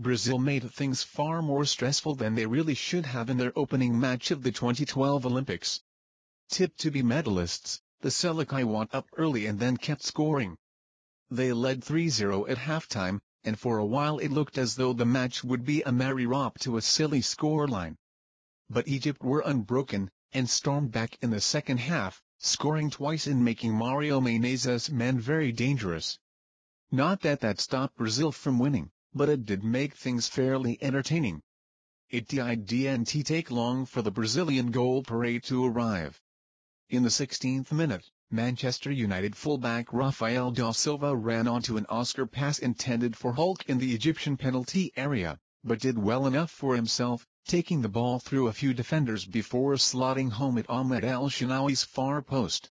Brazil made things far more stressful than they really should have in their opening match of the 2012 Olympics. Tipped to be medalists, the Seleção went up early and then kept scoring. They led 3-0 at halftime, and for a while it looked as though the match would be a merry romp to a silly scoreline. But Egypt were unbroken, and stormed back in the second half, scoring twice and making Mario Menezes' men very dangerous. Not that that stopped Brazil from winning, but it did make things fairly entertaining. It didn't take long for the Brazilian goal parade to arrive. In the 16th minute, Manchester United fullback Rafael da Silva ran onto an Oscar pass intended for Hulk in the Egyptian penalty area, but did well enough for himself, taking the ball through a few defenders before slotting home at Ahmed El Shenawi's far post.